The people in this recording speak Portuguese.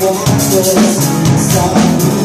What was inside